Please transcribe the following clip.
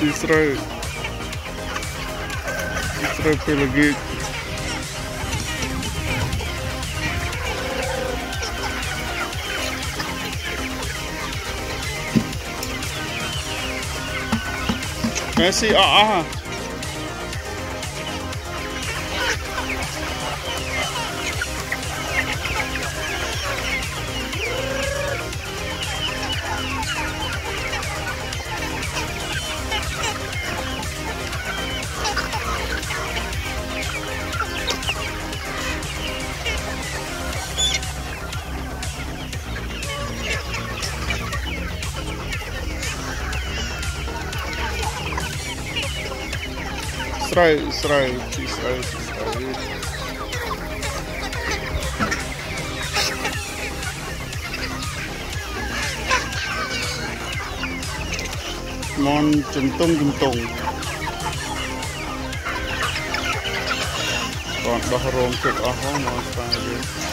He's throw. He's throw good. Can I see? Ah, uh, -huh. ស្រូវស្រូវជីស្រូវជីស្រូវមនជំទង់ជំទង់គាត់ដោះរោមទឹកអស់ហ្នឹងមកស្វាយយើង